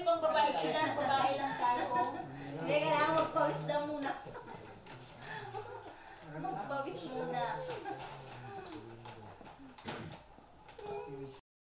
may pang babae sila, babae lang tayo. Hindi, kailangan magpawis daw muna. Magpawis muna.